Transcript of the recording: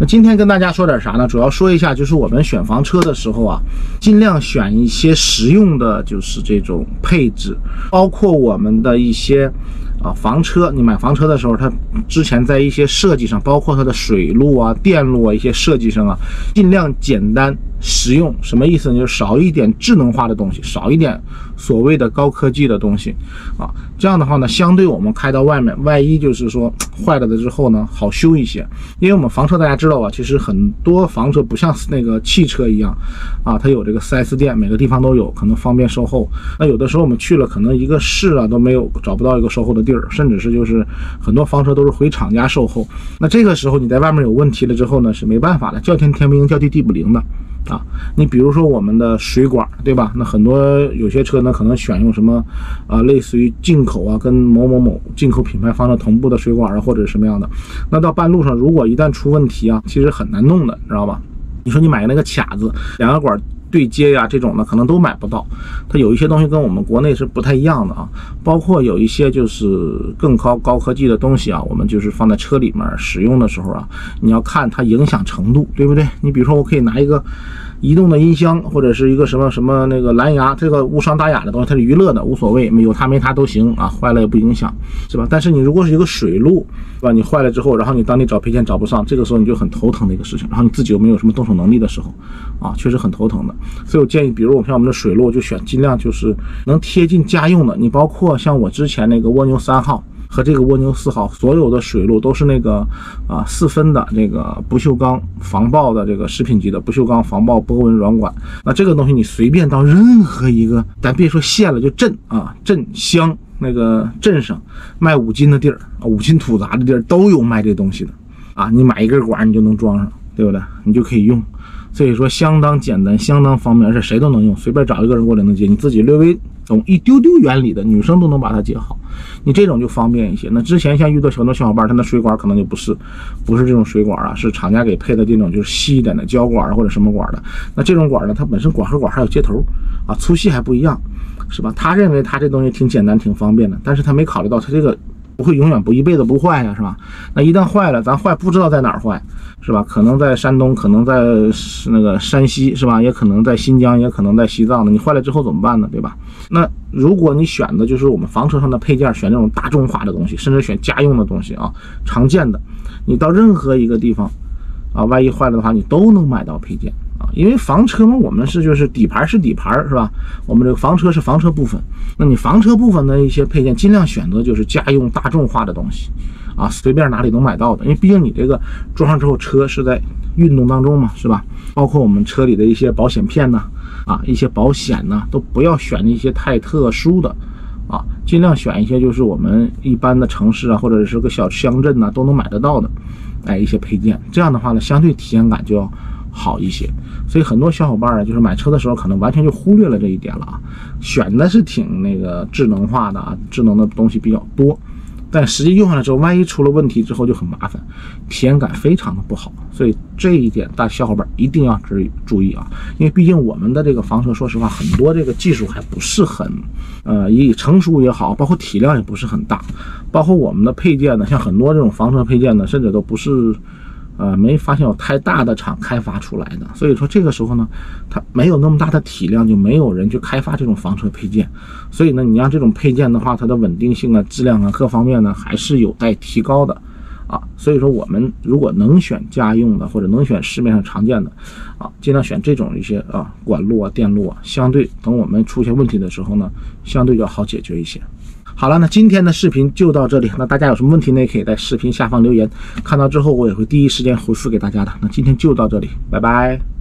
那今天跟大家说点啥呢？主要说一下，就是我们选房车的时候啊，尽量选一些实用的，就是这种配置，包括我们的一些啊房车。你买房车的时候，它之前在一些设计上，包括它的水路啊、电路啊一些设计上啊，尽量简单。实用什么意思呢？就是少一点智能化的东西，少一点所谓的高科技的东西啊。这样的话呢，相对我们开到外面，万一就是说坏了的之后呢，好修一些。因为我们房车大家知道吧，其实很多房车不像那个汽车一样啊，它有这个 4S 店，每个地方都有，可能方便售后。那有的时候我们去了，可能一个市啊都没有找不到一个售后的地儿，甚至是就是很多房车都是回厂家售后。那这个时候你在外面有问题了之后呢，是没办法的，叫天天不应，叫地地不灵的。啊，你比如说我们的水管，对吧？那很多有些车呢，可能选用什么，啊，类似于进口啊，跟某某某进口品牌方的同步的水管啊，或者什么样的。那到半路上，如果一旦出问题啊，其实很难弄的，知道吧？你说你买那个卡子，两个管对接呀，这种的可能都买不到。它有一些东西跟我们国内是不太一样的啊，包括有一些就是更高高科技的东西啊，我们就是放在车里面使用的时候啊，你要看它影响程度，对不对？你比如说，我可以拿一个。移动的音箱或者是一个什么什么那个蓝牙，这个无伤大雅的东西，它是娱乐的，无所谓，有它没它都行啊，坏了也不影响，是吧？但是你如果是一个水路，是吧？你坏了之后，然后你当你找配件找不上，这个时候你就很头疼的一个事情，然后你自己又没有什么动手能力的时候，啊，确实很头疼的。所以我建议，比如我们像我们的水路，就选尽量就是能贴近家用的。你包括像我之前那个蜗牛三号。和这个蜗牛四号所有的水路都是那个啊四分的这个不锈钢防爆的这个食品级的不锈钢防爆波纹软管。那这个东西你随便到任何一个，咱别说县了，就镇啊镇乡那个镇上卖五金的地儿啊五金土杂的地儿都有卖这东西的啊。你买一根管你就能装上，对不对？你就可以用。所以说相当简单，相当方便，而且谁都能用，随便找一个人过来能接。你自己略微懂一丢丢原理的女生都能把它接好，你这种就方便一些。那之前像遇到很多小伙伴，他那水管可能就不是，不是这种水管啊，是厂家给配的这种就是细一点的胶管或者什么管的。那这种管呢，它本身管和管还有接头啊，粗细还不一样，是吧？他认为他这东西挺简单挺方便的，但是他没考虑到他这个。不会永远不一辈子不坏呀，是吧？那一旦坏了，咱坏不知道在哪儿坏，是吧？可能在山东，可能在那个山西，是吧？也可能在新疆，也可能在西藏的。你坏了之后怎么办呢？对吧？那如果你选的就是我们房车上的配件，选这种大众化的东西，甚至选家用的东西啊，常见的，你到任何一个地方，啊，万一坏了的话，你都能买到配件。因为房车嘛，我们是就是底盘是底盘，是吧？我们这个房车是房车部分，那你房车部分的一些配件，尽量选择就是家用大众化的东西，啊，随便哪里能买到的。因为毕竟你这个装上之后，车是在运动当中嘛，是吧？包括我们车里的一些保险片呢，啊，一些保险呢，都不要选那些太特殊的，啊，尽量选一些就是我们一般的城市啊，或者是个小乡镇呢，都能买得到的，哎，一些配件。这样的话呢，相对体验感就要。好一些，所以很多小伙伴儿啊，就是买车的时候可能完全就忽略了这一点了啊，选的是挺那个智能化的啊，智能的东西比较多，但实际用下来之后，万一出了问题之后就很麻烦，体验感非常的不好，所以这一点大小伙伴一定要注意注意啊，因为毕竟我们的这个房车，说实话，很多这个技术还不是很，呃，以成熟也好，包括体量也不是很大，包括我们的配件呢，像很多这种房车配件呢，甚至都不是。呃，没发现有太大的厂开发出来的，所以说这个时候呢，它没有那么大的体量，就没有人去开发这种房车配件，所以呢，你让这种配件的话，它的稳定性啊、质量啊各方面呢，还是有待提高的，啊，所以说我们如果能选家用的或者能选市面上常见的，啊，尽量选这种一些啊管路啊、电路啊，相对等我们出现问题的时候呢，相对要好解决一些。好了，那今天的视频就到这里。那大家有什么问题呢？也可以在视频下方留言，看到之后我也会第一时间回复给大家的。那今天就到这里，拜拜。